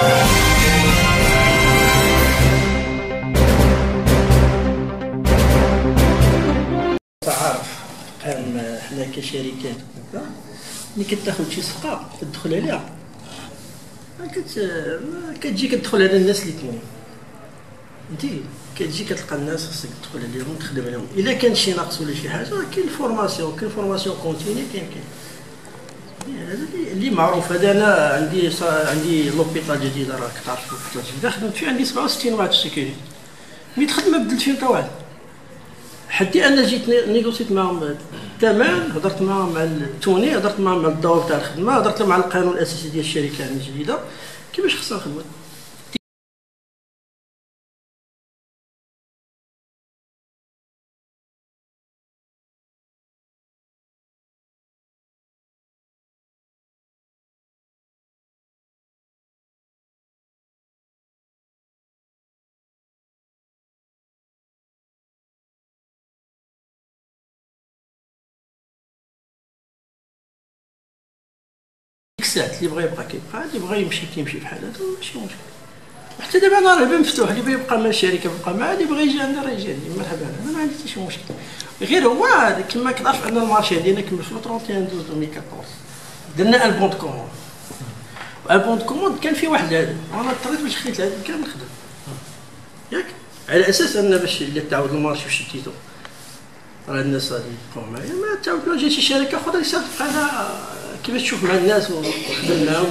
تعرف قام حنا كشركات وكذا ملي كتاخذ شي صفقه تدخل عليها. كت كتجي كتدخل على الناس اللي كاينين فهمتي كتجي كتلقى الناس خاصك تدخل عليهم تخدم عليهم. إلا كان شي ناقص ولا شي حاجة كاين formation كاين formation continue كاين كاين. اللي- معروف. هذا أنا عندي صا- عندي l'hôpital جديد راك تعرف l'hôpital جديد خدمت فيه عندي 67 واحد ال sécurité ملي دخلت ما بدلت فيه حتى واحد حتى أنا جيت né- négocié ت معهم الثمن هضرت معهم مع ال tenue هضرت معهم مع الدور تاع الخدمة هضرت مع القانون الأساسي ديال الشركة الجديدة. كيفاش خصنا نخدموا الساعات اللي بغى يبقى كيبقى اللي بغى يمشي كيمشي بحال هذا ماشي مشكل. حتى دابا أنا الباب مفتوح اللي بغى يبقى مع الشركة يبقى معاه اللي بغى يجي عندنا راه يجي عندي. مرحبا أنا ما عندي حتى شي مشكل. غير هو كما كتعرف أن ال marché ديالنا كما في 31 12 2014 درنا un bon commande un bon commande كان فيه واحد العدد. وأنا اضطريت باش خديت العدد كامل نخدم. ياك؟ على أساس أن باش تعاود ال marché وشديتو راه الناس غادي يبقاو معايا ما تعاود لو جات شي شركه أنا كيفاش تشوف مع الناس وخدم معاهم